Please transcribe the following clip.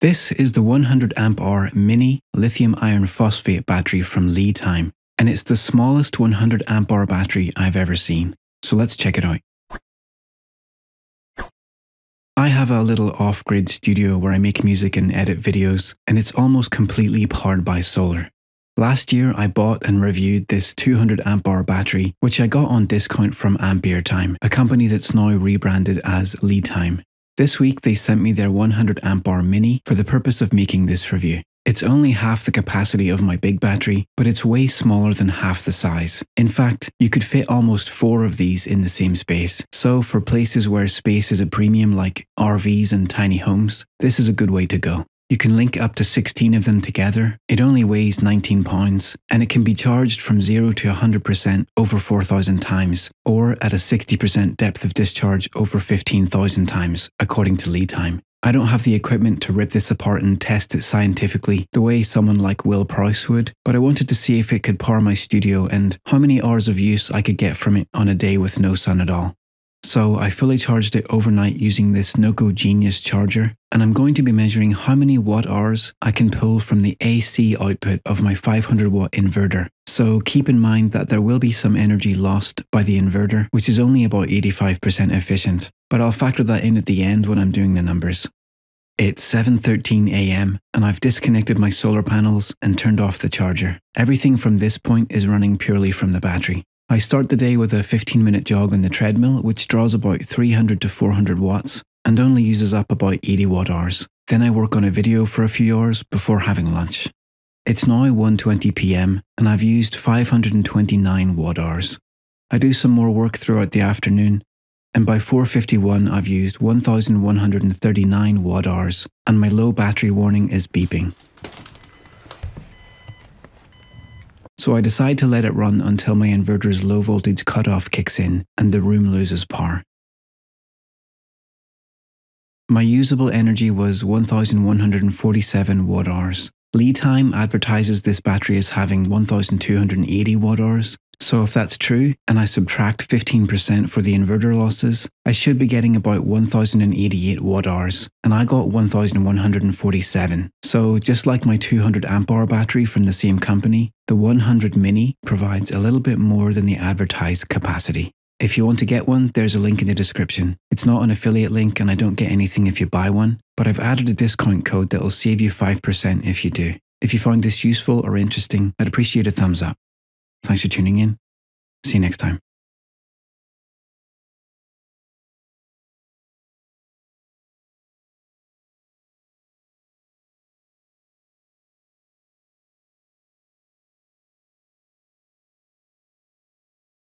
This is the 100 amp hour mini lithium iron phosphate battery from LiTime, and it's the smallest 100 amp hour battery I've ever seen. So let's check it out. I have a little off grid studio where I make music and edit videos, and it's almost completely powered by solar. Last year, I bought and reviewed this 200 amp hour battery, which I got on discount from Ampere Time, a company that's now rebranded as LiTime. This week, they sent me their 100 amp hour mini for the purpose of making this review. It's only half the capacity of my big battery, but it's way smaller than half the size. In fact, you could fit almost four of these in the same space. So, for places where space is a premium like RVs and tiny homes, this is a good way to go. You can link up to 16 of them together. It only weighs 19 pounds and it can be charged from 0 to 100% over 4,000 times or at a 60% depth of discharge over 15,000 times, according to LiTime. I don't have the equipment to rip this apart and test it scientifically the way someone like Will Prowse would, but I wanted to see if it could power my studio and how many hours of use I could get from it on a day with no sun at all. So I fully charged it overnight using this Noco Genius charger, and I'm going to be measuring how many watt hours I can pull from the AC output of my 500 watt inverter. So keep in mind that there will be some energy lost by the inverter, which is only about 85% efficient, but I'll factor that in at the end when I'm doing the numbers. It's 7:13 a.m. and I've disconnected my solar panels and turned off the charger. Everything from this point is running purely from the battery. I start the day with a 15 minute jog on the treadmill, which draws about 300 to 400 watts and only uses up about 80 watt hours. Then I work on a video for a few hours before having lunch. It's now 1:20 p.m. and I've used 529 watt hours. I do some more work throughout the afternoon, and by 4:51 I've used 1139 watt hours and my low battery warning is beeping. So I decide to let it run until my inverter's low voltage cutoff kicks in and the room loses power. My usable energy was 1147 watt hours. time advertises this battery as having 1280 watt hours, so if that's true, and I subtract 15% for the inverter losses, I should be getting about 1088 watt hours, and I got 1147. So just like my 200 amp hour battery from the same company, the 100 mini provides a little bit more than the advertised capacity. If you want to get one, there's a link in the description. It's not an affiliate link and I don't get anything if you buy one, but I've added a discount code that will save you 5% if you do. If you found this useful or interesting, I'd appreciate a thumbs up. Thanks for tuning in. See you next time.